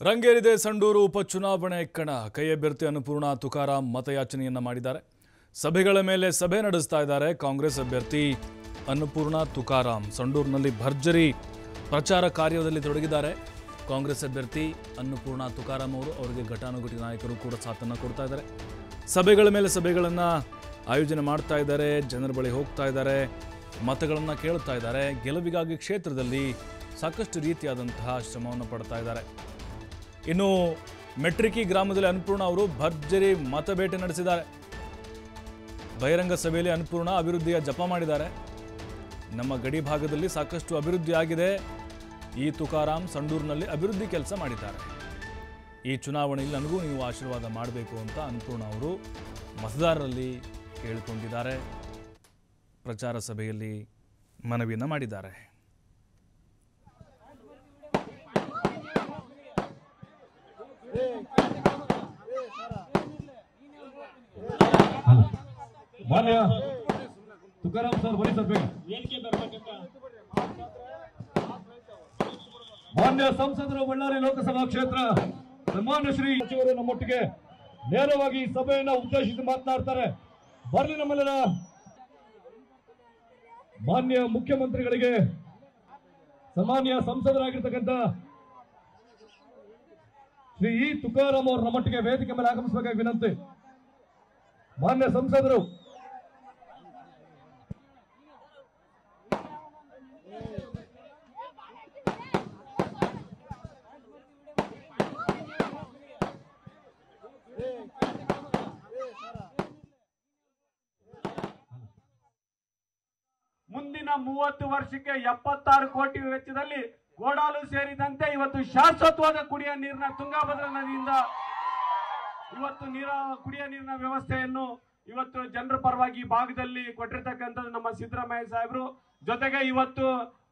ರಂಗೇರಿದೆ ಸಂಡೂರು ಉಪಚುನಾವಣೆ ಕಣ. ಕೈ ಅಭ್ಯರ್ಥಿ ಅನ್ನಪೂರ್ಣ ತುಕಾರಾಂ ಮತಯಾಚನೆಯನ್ನ ಮಾಡಿದ್ದಾರೆ. ಸಭೆಗಳ ಮೇಲೆ ಸಭೆ ನಡೆಸ್ತಾ ಇದ್ದಾರೆ ಕಾಂಗ್ರೆಸ್ ಅಭ್ಯರ್ಥಿ ಅನ್ನಪೂರ್ಣ ತುಕಾರಾಂ. ಸಂಡೂರಿನಲ್ಲಿ ಭರ್ಜರಿ ಪ್ರಚಾರ ಕಾರ್ಯದಲ್ಲಿ ತೊಡಗಿದ್ದಾರೆ. ಕಾಂಗ್ರೆಸ್ ಅಭ್ಯರ್ಥಿ ಅನ್ನಪೂರ್ಣ ತುಕಾರಾಂ ಅವರು ಅವರಿಗೆ ಘಟಾನುಘಟಿ ನಾಯಕರು ಕೂಡ ಸಾಥನ್ನು ಕೊಡ್ತಾ ಇದ್ದಾರೆ. ಸಭೆಗಳ ಮೇಲೆ ಸಭೆಗಳನ್ನು ಆಯೋಜನೆ ಮಾಡ್ತಾ ಇದ್ದಾರೆ. ಜನರ ಬಳಿ ಹೋಗ್ತಾ ಇದ್ದಾರೆ. ಮತಗಳನ್ನು ಕೇಳ್ತಾ ಇದ್ದಾರೆ. ಗೆಲುವಿಗಾಗಿ ಕ್ಷೇತ್ರದಲ್ಲಿ ಸಾಕಷ್ಟು ರೀತಿಯಾದಂತಹ ಶ್ರಮವನ್ನು ಪಡ್ತಾ ಇದ್ದಾರೆ. ಇನ್ನು ಮೆಟ್ರಿಕಿ ಗ್ರಾಮದಲ್ಲಿ ಅನ್ನಪೂರ್ಣ ಅವರು ಭರ್ಜರಿ ಮತಬೇಟೆ ನಡೆಸಿದ್ದಾರೆ. ಬಹಿರಂಗ ಸಭೆಯಲ್ಲಿ ಅನ್ನಪೂರ್ಣ ಅಭಿವೃದ್ಧಿಯ ಜಪ ಮಾಡಿದ್ದಾರೆ. ನಮ್ಮ ಗಡಿ ಭಾಗದಲ್ಲಿ ಸಾಕಷ್ಟು ಅಭಿವೃದ್ಧಿ ಆಗಿದೆ. ಈ ತುಕಾರಾಂ ಸಂಡೂರಿನಲ್ಲಿ ಅಭಿವೃದ್ಧಿ ಕೆಲಸ ಮಾಡಿದ್ದಾರೆ. ಈ ಚುನಾವಣೆಯಲ್ಲಿ ನನಗೂ ನೀವು ಆಶೀರ್ವಾದ ಮಾಡಬೇಕು ಅಂತ ಅನ್ನಪೂರ್ಣ ಅವರು ಮತದಾರರಲ್ಲಿ ಕೇಳಿಕೊಂಡಿದ್ದಾರೆ. ಪ್ರಚಾರ ಸಭೆಯಲ್ಲಿ ಮನವಿಯನ್ನು ಮಾಡಿದ್ದಾರೆ. ಮಾನ್ಯ ತುಕಾರಾಮ್ ಸರ್ ಬರೀ ಸರ್ ಮಾನ್ಯ ಸಂಸದರು ಬಳ್ಳಾರಿ ಲೋಕಸಭಾ ಕ್ಷೇತ್ರ, ಸನ್ಮಾನ್ಯ ಶ್ರೀ ಸಚಿವರು ನಮ್ಮೊಟ್ಟಿಗೆ ನೇರವಾಗಿ ಸಭೆಯನ್ನ ಉದ್ದೇಶಿಸಿ ಮಾತನಾಡ್ತಾರೆ. ಬರಲಿ ನಮ್ಮೆಲ್ಲರ ಮಾನ್ಯ ಮುಖ್ಯಮಂತ್ರಿಗಳಿಗೆ ಸನ್ಮಾನ್ಯ ಸಂಸದರಾಗಿರ್ತಕ್ಕಂಥ ಶ್ರೀ ಇ ತುಕಾರಾಮ್ ಅವರ ಮಟ್ಟಿಗೆ ವೇದಿಕೆ ಮೇಲೆ ಆಗಮಿಸಬೇಕಾಗಿ ವಿನಂತಿ. ಮಾನ್ಯ ಸಂಸದರು. ಮುಂದಿನ ಮೂವತ್ತು ವರ್ಷಕ್ಕೆ ಎಪ್ಪತ್ತಾರು ಕೋಟಿ ವೆಚ್ಚದಲ್ಲಿ ಗೋಡಾಲು ಸೇರಿದಂತೆ ಇವತ್ತು ಶಾಶ್ವತವಾದ ಕುಡಿಯ ನೀರಿನ ತುಂಗಾಭದ್ರಾ ನದಿಯಿಂದ ಇವತ್ತು ನೀರ, ಕುಡಿಯ ನೀರಿನ ವ್ಯವಸ್ಥೆಯನ್ನು ಇವತ್ತು ಜನರ ಪರವಾಗಿ ಭಾಗದಲ್ಲಿ ಕೊಟ್ಟಿರ್ತಕ್ಕಂಥದ್ದು ನಮ್ಮ ಸಿದ್ದರಾಮಯ್ಯ ಸಾಹೇಬರು. ಜೊತೆಗೆ ಇವತ್ತು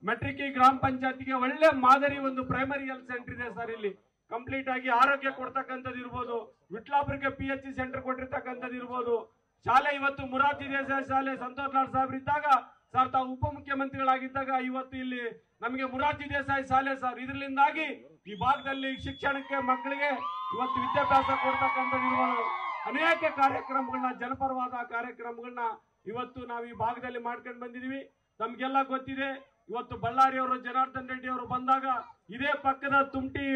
ಮೆಟ್ರಿಕಿ ಗ್ರಾಮ ಪಂಚಾಯತಿಗೆ ಒಳ್ಳೆ ಮಾದರಿ ಒಂದು ಪ್ರೈಮರಿ ಹೆಲ್ತ್ ಸೆಂಟರ್ ಇದೆ ಸರ್ ಇಲ್ಲಿ. ಕಂಪ್ಲೀಟ್ ಆಗಿ ಆರೋಗ್ಯ ಕೊಡ್ತಕ್ಕಂಥದ್ದು ಇರ್ಬೋದು. ವಿಟ್ಲಾಪುರಕ್ಕೆ ಪಿ ಎಚ್ ಸಿ ಸೆಂಟರ್ ಕೊಟ್ಟಿರ್ತಕ್ಕಂಥದ್ದು ಇರ್ಬೋದು. ಶಾಲೆ ಇವತ್ತು ಮುರಾರ್ಜಿ ದೇಸಾಯಿ ಶಾಲೆ ಸಂತೋಷ್ ಲಾಲ್ ಸಾಹೇಬ್ರು ಇದ್ದಾಗ ಸರ್, ತಾವು ಉಪಮುಖ್ಯಮಂತ್ರಿಗಳಾಗಿದ್ದಾಗ ಇವತ್ತು ಇಲ್ಲಿ ನಮಗೆ ಮುರಾರ್ಜಿ ದೇಸಾಯಿ ಶಾಲೆ ಸರ್. ಇದರಿಂದಾಗಿ ಈ ಭಾಗದಲ್ಲಿ ಶಿಕ್ಷಣಕ್ಕೆ ಮಕ್ಕಳಿಗೆ ಇವತ್ತು ವಿದ್ಯಾಭ್ಯಾಸ ಕೊಡ್ತಕ್ಕಂಥದ್ದು ಅನೇಕ ಕಾರ್ಯಕ್ರಮಗಳನ್ನ, ಜನಪರವಾದ ಕಾರ್ಯಕ್ರಮಗಳನ್ನ ಇವತ್ತು ನಾವು ಈ ಭಾಗದಲ್ಲಿ ಮಾಡ್ಕೊಂಡು ಬಂದಿದೀವಿ. ನಮ್ಗೆಲ್ಲ ಗೊತ್ತಿದೆ, ಇವತ್ತು ಬಳ್ಳಾರಿ ಅವರು, ಜನಾರ್ದನ್ ರೆಡ್ಡಿ ಅವರು ಬಂದಾಗ ಇದೇ ಪಕ್ಕದ ತುಮಟಿ,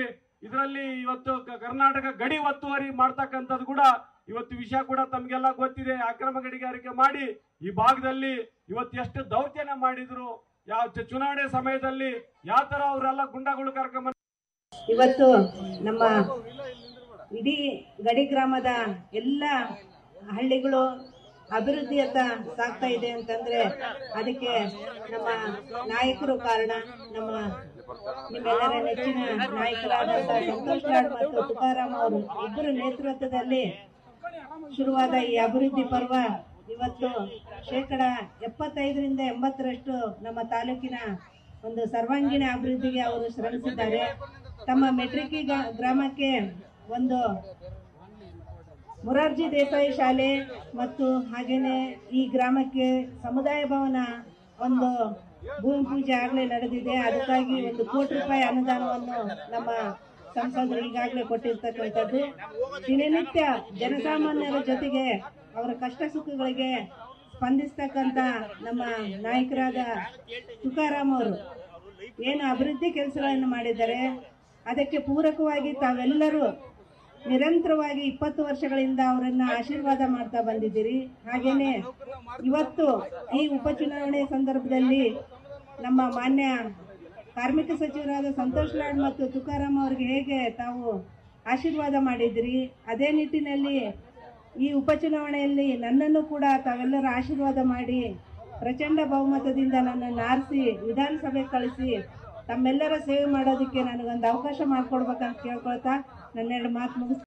ಇದರಲ್ಲಿ ಇವತ್ತು ಕರ್ನಾಟಕ ಗಡಿ ಒತ್ತುವರಿ ಮಾಡ್ತಕ್ಕಂಥದ್ದು ಕೂಡ ಇವತ್ತು ವಿಷಯ ಕೂಡ ತಮ್ಗೆಲ್ಲ ಗೊತ್ತಿದೆ. ಅಕ್ರಮ ಗಣಿಗಾರಿಕೆ ಮಾಡಿ ಈ ಭಾಗದಲ್ಲಿ ಇವತ್ತು ಎಷ್ಟು ದೌರ್ಜನ್ಯ ಮಾಡಿದ್ರು. ಯಾವ ಚುನಾವಣೆ ಸಮಯದಲ್ಲಿ ಯಾವ ತರ ಅವರೆಲ್ಲ ಗುಂಡಗಳು ಕರ್ಕೊಂಡ್ ಇವತ್ತು ನಮ್ಮ ಇಡೀ ಗಡಿ ಗ್ರಾಮದ ಎಲ್ಲ ಹಳ್ಳಿಗಳು ಅಭಿವೃದ್ಧಿಯತ್ತ ಸಾಗ್ತಾ ಇದೆ ಅಂತಂದ್ರೆ ಅದಕ್ಕೆ ನಮ್ಮ ನಾಯಕರು ಕಾರಣ, ನಮ್ಮ ನಿಮ್ಮೆಲ್ಲರ ನೆಚ್ಚಿನ ನಾಯಕರಾದಂತಹ ಸಂತೋಷ್ ಮತ್ತು ತುಕಾರಾಮ್ ಅವರು ಇಬ್ಬರ ನೇತೃತ್ವದಲ್ಲಿ ಶುರುವಾದ ಈ ಅಭಿವೃದ್ಧಿ ಪರ್ವ ಇವತ್ತು ಶೇಕಡ ಎಪ್ಪತ್ತೈದರಿಂದ ಎಂಬತ್ತರಷ್ಟು ನಮ್ಮ ತಾಲೂಕಿನ ಒಂದು ಸರ್ವಾಂಗೀಣ ಅಭಿವೃದ್ಧಿಗೆ ಅವರು ಶ್ರಮಿಸಿದ್ದಾರೆ. ತಮ್ಮ ಮೆಟ್ರಿಕಿ ಗ್ರಾಮಕ್ಕೆ ಒಂದು ಮುರಾರ್ಜಿ ದೇಸಾಯಿ ಶಾಲೆ ಮತ್ತು ಹಾಗೇನೆ ಈ ಗ್ರಾಮಕ್ಕೆ ಸಮುದಾಯ ಭವನ ಒಂದು ಭೂಮಿ ಪೂಜೆ ಆಗಲೇ ನಡೆದಿದೆ. ಅದಕ್ಕಾಗಿ ಒಂದು ಕೋಟಿ ರೂಪಾಯಿ ಅನುದಾನವನ್ನು ನಮ್ಮ ಸಂಸದರು ಈಗಾಗಲೇ ಕೊಟ್ಟಿರ್ತಕ್ಕಂಥದ್ದು. ದಿನನಿತ್ಯ ಜನಸಾಮಾನ್ಯರ ಜೊತೆಗೆ ಅವರ ಕಷ್ಟ ಸುಖಗಳಿಗೆ ಸ್ಪಂದಿಸ್ತಕ್ಕಂಥ ನಮ್ಮ ನಾಯಕರಾದ ತುಕಾರಾಮ್ ಅವರು ಏನು ಅಭಿವೃದ್ಧಿ ಕೆಲಸಗಳನ್ನು ಮಾಡಿದ್ದಾರೆ. ಅದಕ್ಕೆ ಪೂರಕವಾಗಿ ತಾವೆಲ್ಲರೂ ನಿರಂತರವಾಗಿ ಇಪ್ಪತ್ತು ವರ್ಷಗಳಿಂದ ಅವರನ್ನ ಆಶೀರ್ವಾದ ಮಾಡ್ತಾ ಬಂದಿದ್ದೀರಿ. ಹಾಗೇನೆ ಇವತ್ತು ಈ ಉಪಚುನಾವಣೆ ಸಂದರ್ಭದಲ್ಲಿ ನಮ್ಮ ಮಾನ್ಯ ಕಾರ್ಮಿಕ ಸಚಿವರಾದ ಸಂತೋಷ್ ಲಾಡ್ ಮತ್ತು ತುಕಾರಾಮ್ ಅವರಿಗೆ ಹೇಗೆ ತಾವು ಆಶೀರ್ವಾದ ಮಾಡಿದ್ರಿ? ಅದೇ ನಿಟ್ಟಿನಲ್ಲಿ ಈ ಉಪಚುನಾವಣೆಯಲ್ಲಿ ನನ್ನನ್ನು ಕೂಡ ತಾವೆಲ್ಲರ ಆಶೀರ್ವಾದ ಮಾಡಿ ಪ್ರಚಂಡ ಬಹುಮತದಿಂದ ನನ್ನನ್ನು ಆರಿಸಿ ವಿಧಾನಸಭೆ ಕಳಿಸಿ ತಮ್ಮೆಲ್ಲರ ಸೇವೆ ಮಾಡೋದಕ್ಕೆ ನನಗೊಂದು ಅವಕಾಶ ಮಾಡಿಕೊಡ್ಬೇಕಂತ ಕೇಳ್ಕೊಳ್ತಾ ನನ್ನೆರಡು ಮಾತು ಮುಗಿಸ್